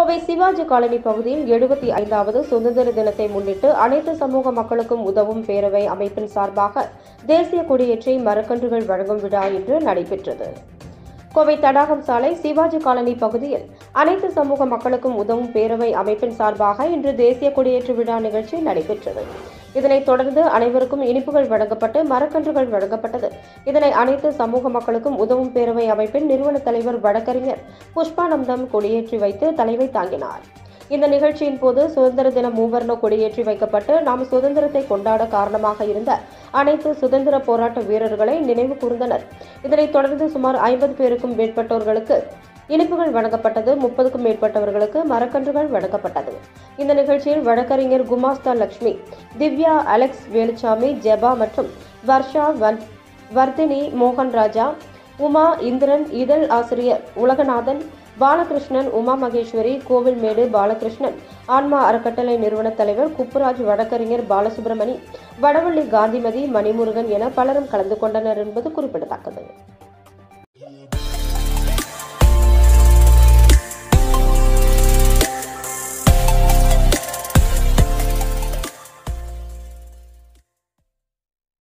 Kovai Sivaji colony பகுதியில் எழுபத்தி ஐந்தாவது சுதந்திர தினத்தை முன்னிட்டு அனைத்து சமூக மக்களுக்கும் உதவும் பேரவை அமைப்பின் சார்பாக தேசிய கொடியேற்றி மரக்கன்றுகள் வழங்கும் விழா இன்று நடைபெற்றது. கோவை தடாகம் சாலை சிவாஜி காலனி பகுதியில் அனைத்து சமூக மக்களுக்கும் உதவும் பேரவை அமைப்பின் சார்பாக இன்று தேசிய கொடியேற்று விழா நிகழ்ச்சி நடைபெற்றது. இதனைத் தொடர்ந்து அனைவருக்கும் இனிப்புகள் வழங்கப்பட்டு மரக்கன்றுகள் வழங்கப்பட்டது. இதனை அனைத்து சமூக மக்களுக்கும் உதவும் பேரவை அமைப்பின் நிறுவன தலைவர் வழக்கறிஞர் புஷ்பானந்தம் கொடியேற்றி வைத்து தலைமை தாங்கினார். இந்த நிகழ்ச்சியின் போது சுதந்திர தின மூவர்ண கொடியேற்றி வைக்கப்பட்டு நாம் சுதந்திரத்தை கொண்டாட காரணமாக இருந்த அனைத்து சுதந்திர போராட்ட வீரர்களை நினைவு கூர்ந்தனர். இதனைத் தொடர்ந்து சுமார் ஐம்பது பேருக்கும் மேற்பட்டோர்களுக்கு இனிப்புகள் வழங்கப்பட்டது முப்பதுக்கும் மேற்பட்டவர்களுக்கு மரக்கன்றுகள் வழங்கப்பட்டது. இந்த நிகழ்ச்சியில் வழக்கறிஞர் குமாஸ்தா லட்சுமி திவ்யா அலெக்ஸ் வேலுச்சாமி ஜெபா மற்றும் வர்ஷா வன்- வர்தினி மோகன் ராஜா உமா இந்திரன் இதழ் ஆசிரியர் உலகநாதன் பாலகிருஷ்ணன் உமா மகேஸ்வரி கோவில்மேடு பாலகிருஷ்ணன் ஆன்மா அறக்கட்டளை நிறுவன தலைவர் குப்புராஜ் வழக்கறிஞர் பாலசுப்ரமணி வடவள்ளி காந்திமதி மணிமுருகன் என பலரும் கலந்து கொண்டனர் என்பது குறிப்பிடத்தக்கது.